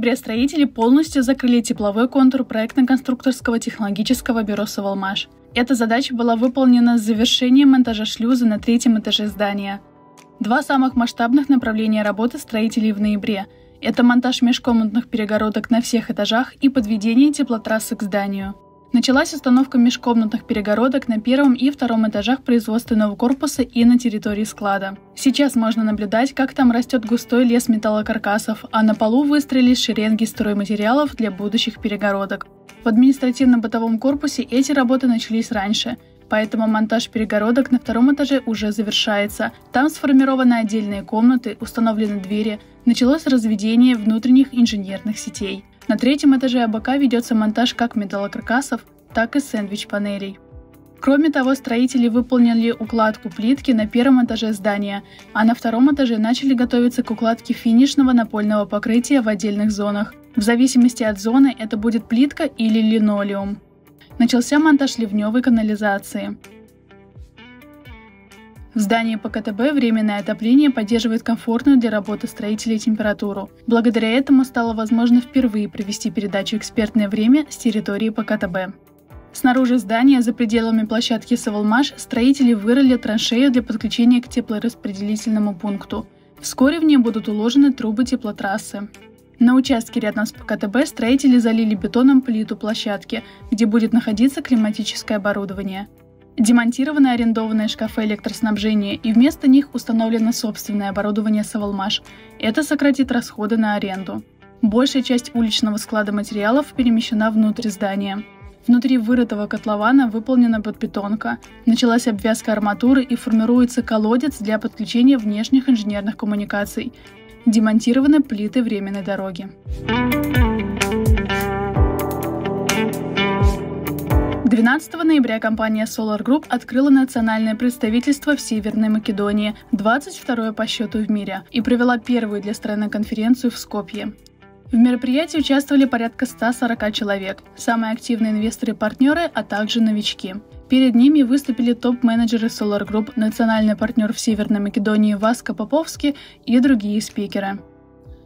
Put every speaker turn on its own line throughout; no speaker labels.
ноябре строители полностью закрыли тепловой контур проектно-конструкторского технологического бюро «Савалмаш». Эта задача была выполнена с завершением монтажа шлюза на третьем этаже здания. Два самых масштабных направления работы строителей в ноябре – это монтаж межкомнатных перегородок на всех этажах и подведение теплотрассы к зданию – Началась установка межкомнатных перегородок на первом и втором этажах производственного корпуса и на территории склада. Сейчас можно наблюдать, как там растет густой лес металлокаркасов, а на полу выстроились шеренги стройматериалов для будущих перегородок. В административно-бытовом корпусе эти работы начались раньше, поэтому монтаж перегородок на втором этаже уже завершается. Там сформированы отдельные комнаты, установлены двери, началось разведение внутренних инженерных сетей. На третьем этаже АБК ведется монтаж как металлокаркасов, так и сэндвич-панелей. Кроме того, строители выполнили укладку плитки на первом этаже здания, а на втором этаже начали готовиться к укладке финишного напольного покрытия в отдельных зонах. В зависимости от зоны это будет плитка или линолеум. Начался монтаж ливневой канализации. В здании ПКТБ временное отопление поддерживает комфортную для работы строителей температуру. Благодаря этому стало возможно впервые провести передачу «Экспертное время» с территории ПКТБ. Снаружи здания, за пределами площадки Савалмаш, строители вырыли траншею для подключения к теплораспределительному пункту. Вскоре в ней будут уложены трубы теплотрассы. На участке рядом с ПКТБ строители залили бетоном плиту площадки, где будет находиться климатическое оборудование – Демонтированы арендованные шкафы электроснабжения и вместо них установлено собственное оборудование Савалмаш. Это сократит расходы на аренду. Большая часть уличного склада материалов перемещена внутрь здания. Внутри вырытого котлована выполнена подбетонка, началась обвязка арматуры и формируется колодец для подключения внешних инженерных коммуникаций. Демонтированы плиты временной дороги. 12 ноября компания Solar Group открыла национальное представительство в Северной Македонии, 22 по счету в мире, и провела первую для страны конференцию в Скопье. В мероприятии участвовали порядка 140 человек, самые активные инвесторы и партнеры, а также новички. Перед ними выступили топ-менеджеры Solar Group, национальный партнер в Северной Македонии Васка Поповский и другие спикеры.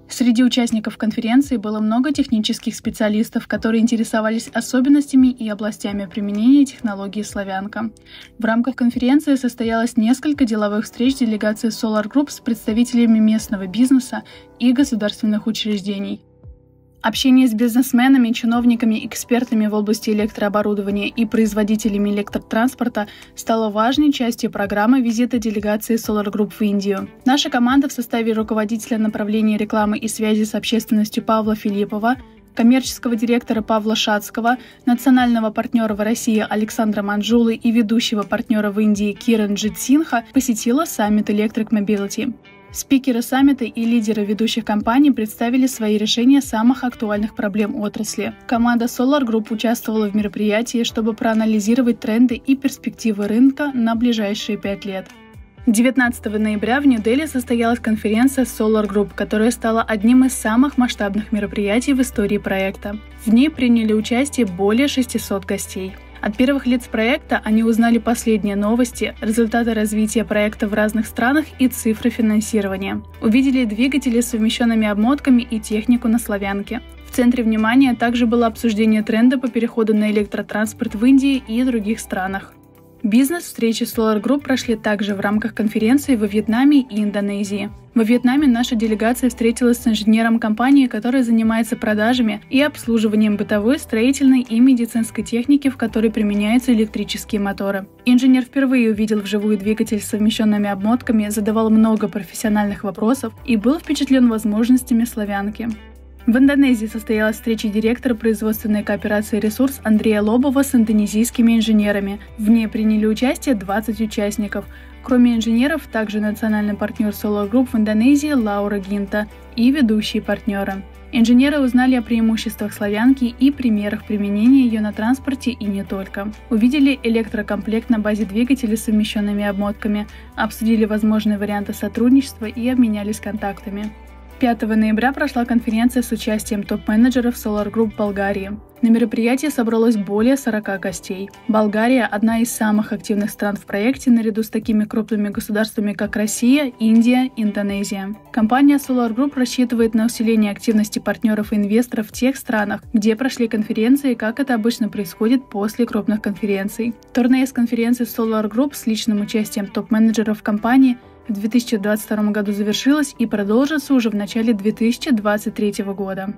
Среди участников конференции было много технических специалистов, которые интересовались особенностями и областями применения технологии «Славянка». В рамках конференции состоялось несколько деловых встреч делегации Solar Group с представителями местного бизнеса и государственных учреждений. Общение с бизнесменами, чиновниками, экспертами в области электрооборудования и производителями электротранспорта стало важной частью программы визита делегации Solar Group в Индию. Наша команда в составе руководителя направления рекламы и связи с общественностью Павла Филиппова, коммерческого директора Павла Шацкого, национального партнера в России Александра Манжулы и ведущего партнера в Индии Киран Джитсинха посетила саммит Electric Mobility. Спикеры саммита и лидеры ведущих компаний представили свои решения самых актуальных проблем отрасли. Команда Solar Group участвовала в мероприятии, чтобы проанализировать тренды и перспективы рынка на ближайшие пять лет. 19 ноября в Нью-Дели состоялась конференция Solar Group, которая стала одним из самых масштабных мероприятий в истории проекта. В ней приняли участие более 600 гостей. От первых лиц проекта они узнали последние новости, результаты развития проекта в разных странах и цифры финансирования. Увидели двигатели с совмещенными обмотками и технику на славянке. В центре внимания также было обсуждение тренда по переходу на электротранспорт в Индии и других странах. Бизнес-встречи Solar Group прошли также в рамках конференции во Вьетнаме и Индонезии. Во Вьетнаме наша делегация встретилась с инженером компании, которая занимается продажами и обслуживанием бытовой, строительной и медицинской техники, в которой применяются электрические моторы. Инженер впервые увидел вживую двигатель с совмещенными обмотками, задавал много профессиональных вопросов и был впечатлен возможностями славянки. В Индонезии состоялась встреча директора производственной кооперации «Ресурс» Андрея Лобова с индонезийскими инженерами. В ней приняли участие 20 участников. Кроме инженеров, также национальный партнер Solar Group в Индонезии Лаура Гинта и ведущие партнеры. Инженеры узнали о преимуществах славянки и примерах применения ее на транспорте и не только. Увидели электрокомплект на базе двигателя с совмещенными обмотками, обсудили возможные варианты сотрудничества и обменялись контактами. 5 ноября прошла конференция с участием топ-менеджеров Solar Group Болгарии. На мероприятии собралось более 40 гостей. Болгария – одна из самых активных стран в проекте наряду с такими крупными государствами, как Россия, Индия, Индонезия. Компания Solar Group рассчитывает на усиление активности партнеров и инвесторов в тех странах, где прошли конференции, как это обычно происходит после крупных конференций. Турне из конференции Solar Group с личным участием топ-менеджеров компании в 2022 году завершилась и продолжится уже в начале 2023 года.